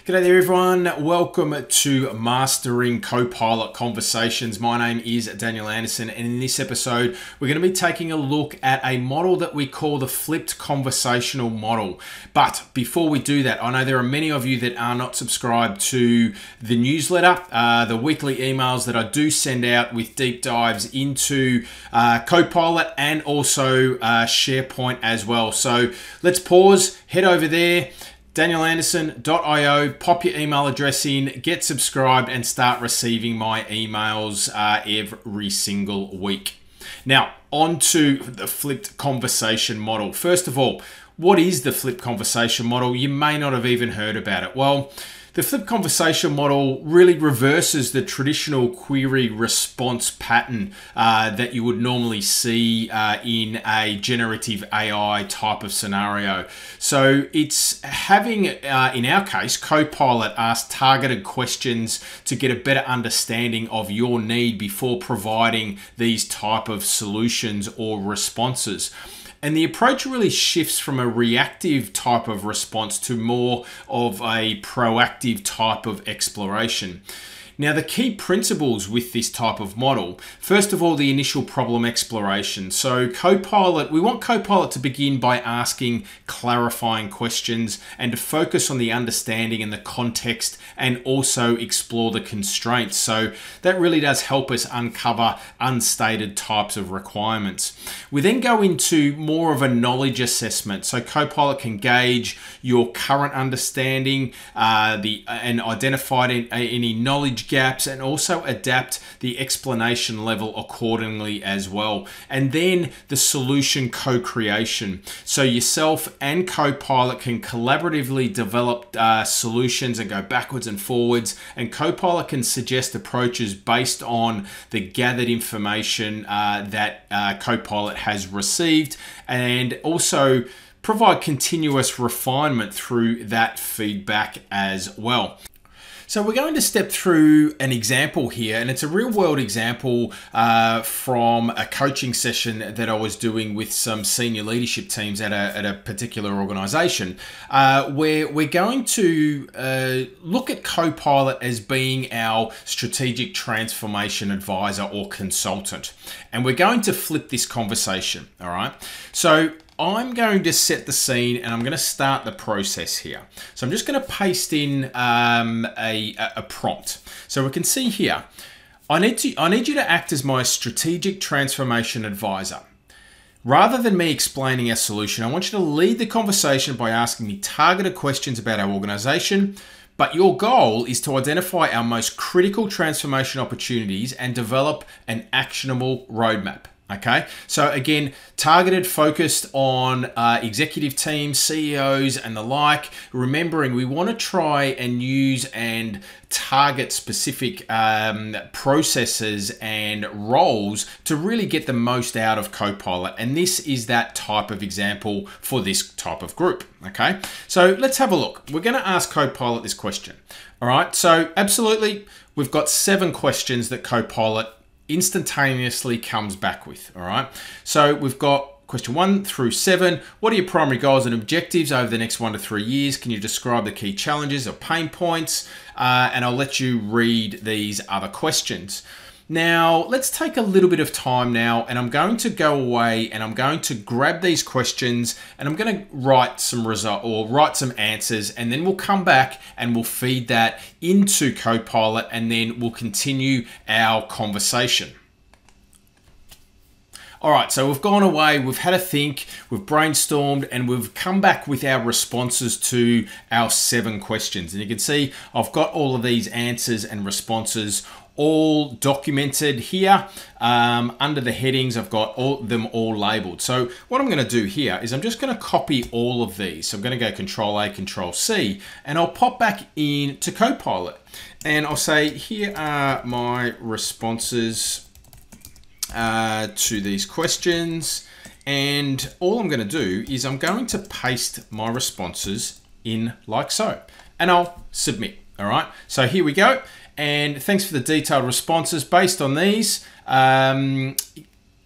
G'day there everyone, welcome to Mastering Copilot Conversations. My name is Daniel Anderson and in this episode we're going to be taking a look at a model that we call the flipped conversational model. But before we do that, I know there are many of you that are not subscribed to the newsletter, uh, the weekly emails that I do send out with deep dives into uh, Copilot and also uh, SharePoint as well. So let's pause, head over there danielanderson.io, pop your email address in, get subscribed, and start receiving my emails uh, every single week. Now, on to the flipped conversation model. First of all, what is the flipped conversation model? You may not have even heard about it. Well, the flip conversation model really reverses the traditional query response pattern uh, that you would normally see uh, in a generative AI type of scenario. So it's having, uh, in our case, Copilot ask targeted questions to get a better understanding of your need before providing these type of solutions or responses. And the approach really shifts from a reactive type of response to more of a proactive type of exploration. Now, the key principles with this type of model, first of all, the initial problem exploration. So, Copilot, we want Copilot to begin by asking clarifying questions and to focus on the understanding and the context and also explore the constraints. So, that really does help us uncover unstated types of requirements. We then go into more of a knowledge assessment. So, Copilot can gauge your current understanding uh, the, and identify any knowledge gaps and also adapt the explanation level accordingly as well. And then the solution co creation. So yourself and Copilot can collaboratively develop uh, solutions and go backwards and forwards. And Copilot can suggest approaches based on the gathered information uh, that uh, Copilot has received and also provide continuous refinement through that feedback as well. So we're going to step through an example here, and it's a real world example uh, from a coaching session that I was doing with some senior leadership teams at a, at a particular organization, uh, where we're going to uh, look at Copilot as being our strategic transformation advisor or consultant. And we're going to flip this conversation, all right? So I'm going to set the scene and I'm going to start the process here. So I'm just going to paste in um, a, a prompt. So we can see here, I need, to, I need you to act as my strategic transformation advisor. Rather than me explaining our solution, I want you to lead the conversation by asking me targeted questions about our organization, but your goal is to identify our most critical transformation opportunities and develop an actionable roadmap. Okay, so again, targeted, focused on uh, executive teams, CEOs, and the like. Remembering, we want to try and use and target specific um, processes and roles to really get the most out of Copilot. And this is that type of example for this type of group. Okay, so let's have a look. We're going to ask Copilot this question. All right, so absolutely, we've got seven questions that Copilot instantaneously comes back with. All right. So we've got question one through seven. What are your primary goals and objectives over the next one to three years? Can you describe the key challenges or pain points? Uh, and I'll let you read these other questions. Now, let's take a little bit of time now, and I'm going to go away and I'm going to grab these questions and I'm going to write some result or write some answers, and then we'll come back and we'll feed that into Copilot, and then we'll continue our conversation. All right, so we've gone away, we've had a think, we've brainstormed, and we've come back with our responses to our seven questions. And you can see I've got all of these answers and responses all documented here. Um, under the headings, I've got all, them all labeled. So what I'm gonna do here is I'm just gonna copy all of these. So I'm gonna go Control A, Control C, and I'll pop back in to Copilot. And I'll say, here are my responses uh, to these questions. And all I'm gonna do is I'm going to paste my responses in like so. And I'll submit, all right? So here we go. And thanks for the detailed responses. Based on these, um,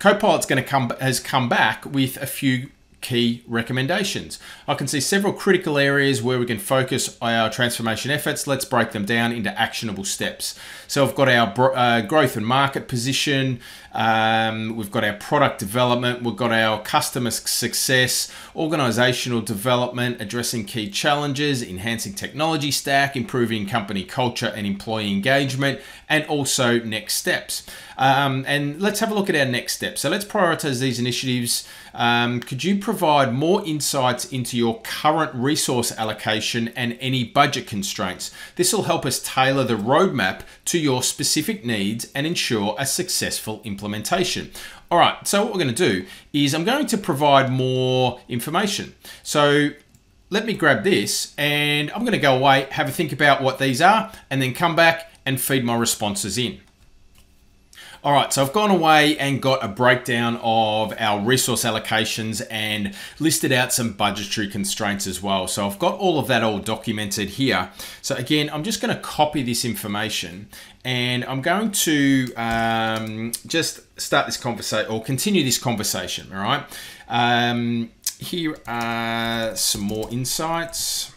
Copilot's going to come has come back with a few key recommendations. I can see several critical areas where we can focus our transformation efforts. Let's break them down into actionable steps. So I've got our uh, growth and market position, um, we've got our product development, we've got our customer success, organizational development, addressing key challenges, enhancing technology stack, improving company culture and employee engagement, and also next steps. Um, and let's have a look at our next steps. So let's prioritize these initiatives. Um, could you provide more insights into your current resource allocation and any budget constraints? This will help us tailor the roadmap to your specific needs and ensure a successful implementation. All right, so what we're going to do is I'm going to provide more information. So let me grab this and I'm going to go away, have a think about what these are, and then come back and feed my responses in. All right, so I've gone away and got a breakdown of our resource allocations and listed out some budgetary constraints as well. So I've got all of that all documented here. So again, I'm just going to copy this information and I'm going to um, just start this conversation or continue this conversation. All right. Um, here are some more insights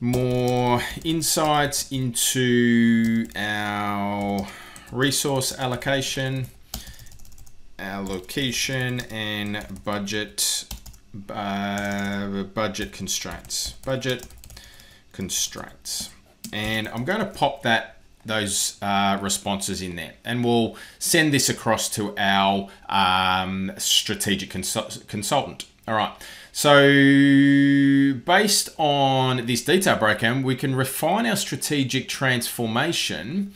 more insights into our resource allocation, allocation, and budget uh, budget constraints. Budget constraints, and I'm going to pop that those uh, responses in there, and we'll send this across to our um, strategic consul- consultant. All right. So based on this detail breakdown, we can refine our strategic transformation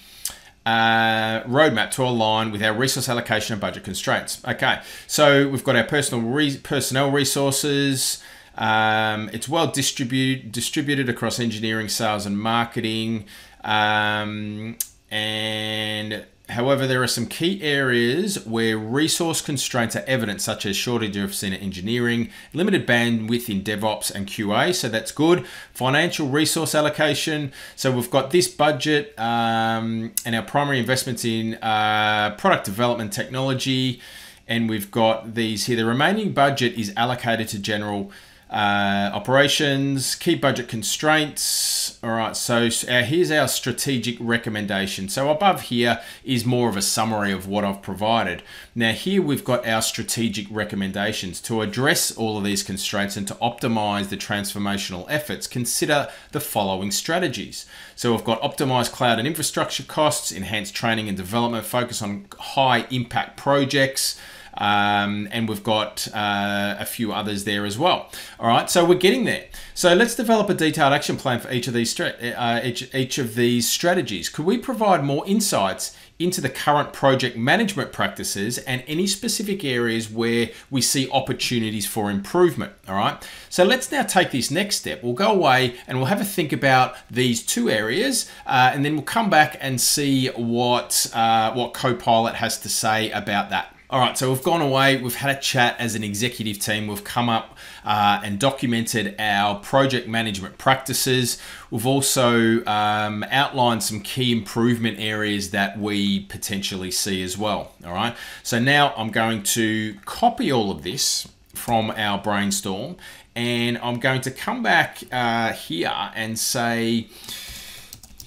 uh, roadmap to align with our resource allocation and budget constraints. Okay, so we've got our personal re- personnel resources. Um, it's well distributed distributed across engineering, sales, and marketing. Um, and However, there are some key areas where resource constraints are evident, such as shortage of senior engineering, limited bandwidth in DevOps and QA, so that's good. Financial resource allocation, so we've got this budget um, and our primary investments in uh, product development technology, and we've got these here. The remaining budget is allocated to general uh, operations, key budget constraints. All right, so uh, here's our strategic recommendation. So above here is more of a summary of what I've provided. Now here we've got our strategic recommendations. To address all of these constraints and to optimize the transformational efforts, consider the following strategies. So we've got optimized cloud and infrastructure costs, enhanced training and development, focus on high impact projects, um, and we've got uh, a few others there as well. All right, so we're getting there. So let's develop a detailed action plan for each of these uh, each, each of these strategies. Could we provide more insights into the current project management practices and any specific areas where we see opportunities for improvement. All right. So let's now take this next step. We'll go away and we'll have a think about these two areas, uh, and then we'll come back and see what uh, what Copilot has to say about that. All right, so we've gone away, we've had a chat as an executive team, we've come up uh, and documented our project management practices. We've also um, outlined some key improvement areas that we potentially see as well. All right, so now I'm going to copy all of this from our brainstorm and I'm going to come back uh, here and say,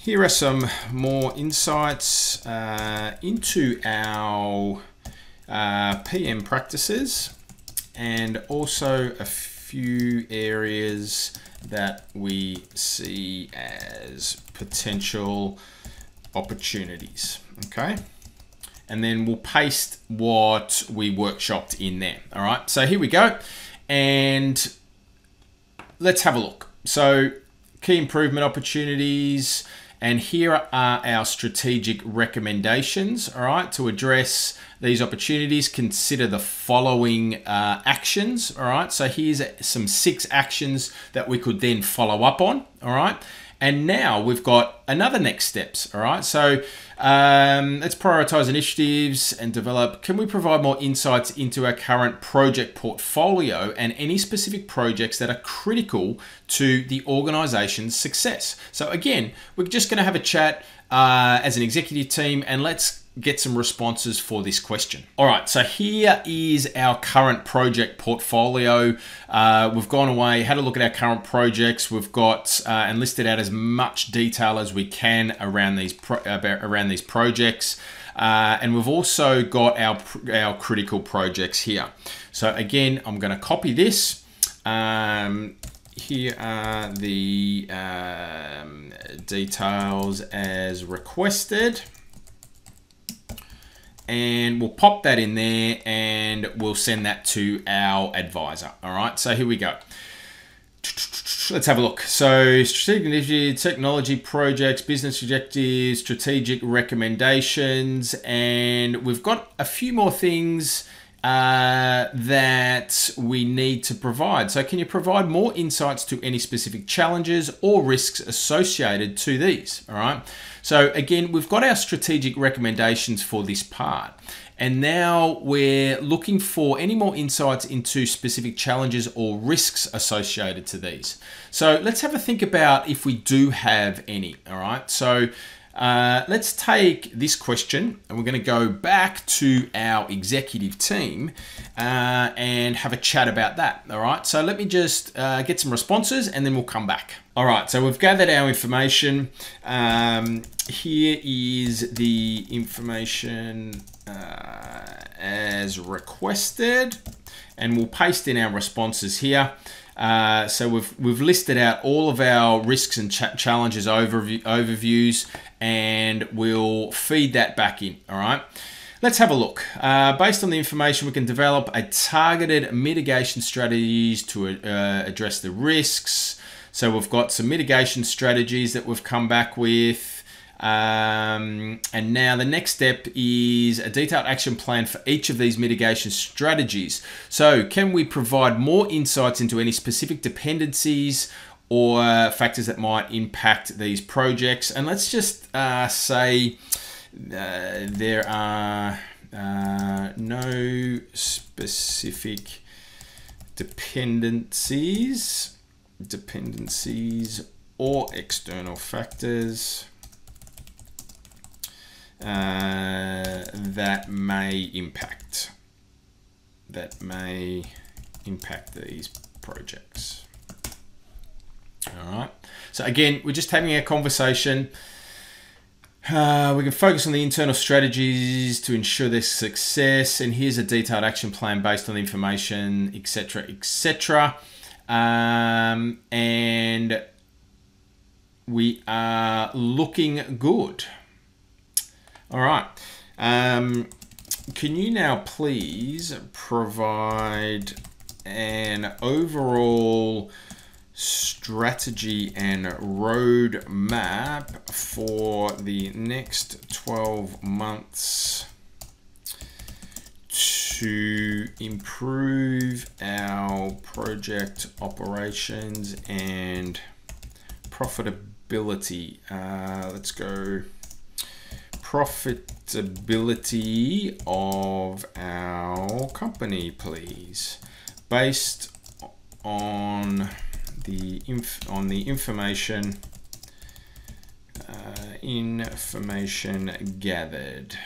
here are some more insights uh, into our uh, PM practices, and also a few areas that we see as potential opportunities. Okay. And then we'll paste what we workshopped in there. All right. So here we go. And let's have a look. So, key improvement opportunities. And here are our strategic recommendations, all right, to address these opportunities. Consider the following uh, actions, all right. So here's some six actions that we could then follow up on, all right. And now we've got another next steps, all right. So um, let's prioritize initiatives and develop. Can we provide more insights into our current project portfolio and any specific projects that are critical to the organization's success? So again, we're just going to have a chat uh, as an executive team and let's get some responses for this question. All right, so here is our current project portfolio. Uh, we've gone away, had a look at our current projects. We've got uh, and listed out as much detail as we can around these pro- around these projects. Uh, and we've also got our, our critical projects here. So again, I'm going to copy this. Um, here are the um, details as requested and we'll pop that in there and we'll send that to our advisor. All right, so here we go. Let's have a look. So, strategic technology projects, business objectives, strategic recommendations, and we've got a few more things uh, that we need to provide. So, can you provide more insights to any specific challenges or risks associated to these? All right. So, again, we've got our strategic recommendations for this part. And now we're looking for any more insights into specific challenges or risks associated to these. So, let's have a think about if we do have any. All right. So, uh, let's take this question and we're going to go back to our executive team uh, and have a chat about that. All right, so let me just uh, get some responses and then we'll come back. All right, so we've gathered our information. Um, here is the information uh, as requested, and we'll paste in our responses here. Uh, so we've we've listed out all of our risks and ch challenges overview, overviews, and we'll feed that back in. All right. Let's have a look. Uh, based on the information, we can develop a targeted mitigation strategies to uh, address the risks. So we've got some mitigation strategies that we've come back with. Um, and now the next step is a detailed action plan for each of these mitigation strategies. So can we provide more insights into any specific dependencies or factors that might impact these projects? And let's just uh, say uh, there are uh, no specific dependencies, dependencies or external factors uh, that may impact that may impact these projects. All right. So again, we're just having a conversation. Uh, we can focus on the internal strategies to ensure their success, and here's a detailed action plan based on the information, etc., etc. Um, and we are looking good. All right. Um, can you now please provide an overall strategy and roadmap for the next 12 months to improve our project operations and profitability. Uh, let's go profitability of our company, please, based on the on the information uh, information gathered.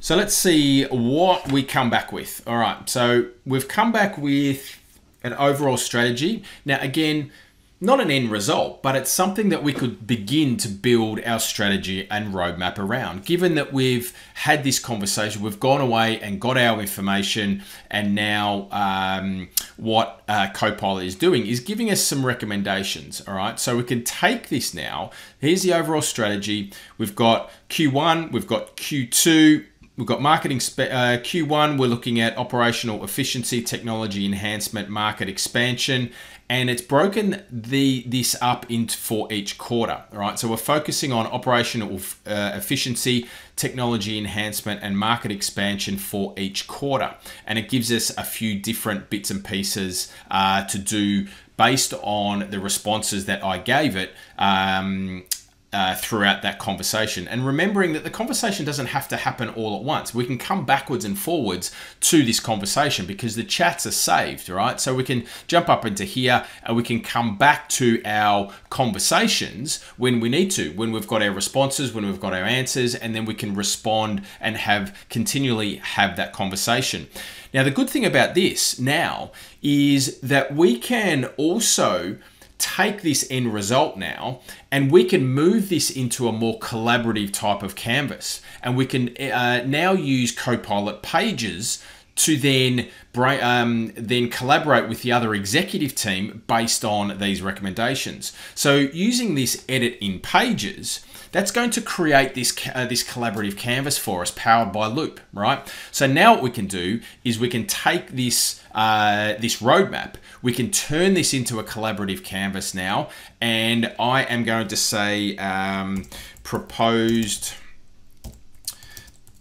So let's see what we come back with. All right, so we've come back with an overall strategy. Now, again, not an end result, but it's something that we could begin to build our strategy and roadmap around. Given that we've had this conversation, we've gone away and got our information, and now um, what uh, Copilot is doing is giving us some recommendations. All right, so we can take this now. Here's the overall strategy. We've got Q1, we've got Q2, We've got marketing uh, Q1. We're looking at operational efficiency, technology enhancement, market expansion, and it's broken the this up into for each quarter. Right, so we're focusing on operational uh, efficiency, technology enhancement, and market expansion for each quarter, and it gives us a few different bits and pieces uh, to do based on the responses that I gave it. Um, uh, throughout that conversation. And remembering that the conversation doesn't have to happen all at once. We can come backwards and forwards to this conversation because the chats are saved, right? So we can jump up into here and we can come back to our conversations when we need to, when we've got our responses, when we've got our answers, and then we can respond and have continually have that conversation. Now, the good thing about this now is that we can also take this end result now and we can move this into a more collaborative type of canvas. And we can uh, now use Copilot pages to then um, then collaborate with the other executive team based on these recommendations. So using this edit in pages, that's going to create this uh, this collaborative canvas for us powered by Loop, right? So now what we can do is we can take this uh, this roadmap, we can turn this into a collaborative canvas now, and I am going to say um, proposed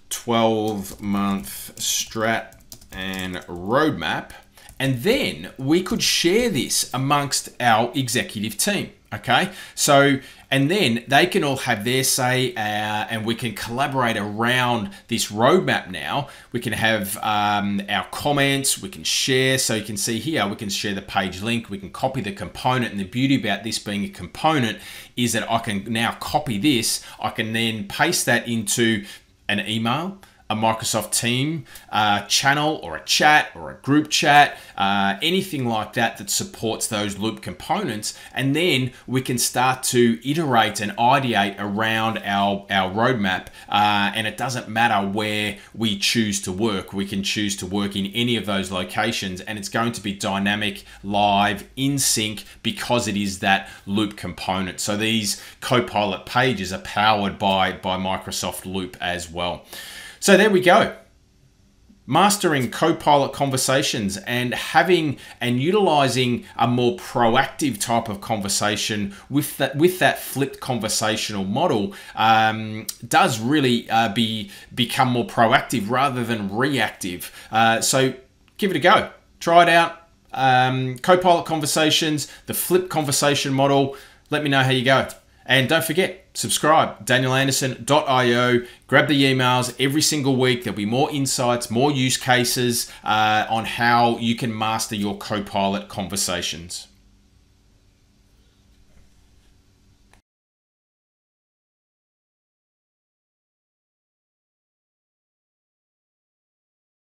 12 month strat and roadmap. And then we could share this amongst our executive team. Okay, so and then they can all have their say, uh, and we can collaborate around this roadmap. Now we can have um, our comments, we can share. So you can see here, we can share the page link, we can copy the component. And the beauty about this being a component is that I can now copy this. I can then paste that into an email a Microsoft Team uh, channel or a chat or a group chat, uh, anything like that that supports those loop components. And then we can start to iterate and ideate around our, our roadmap. Uh, and it doesn't matter where we choose to work. We can choose to work in any of those locations and it's going to be dynamic, live, in sync because it is that loop component. So these Copilot pages are powered by, by Microsoft Loop as well. So there we go. Mastering co-pilot conversations and having and utilizing a more proactive type of conversation with that with that flipped conversational model um, does really uh, be become more proactive rather than reactive. Uh, so give it a go. Try it out. Um, co-pilot conversations, the flip conversation model. Let me know how you go. And don't forget, subscribe, danielanderson.io. Grab the emails every single week. There'll be more insights, more use cases uh, on how you can master your Copilot conversations.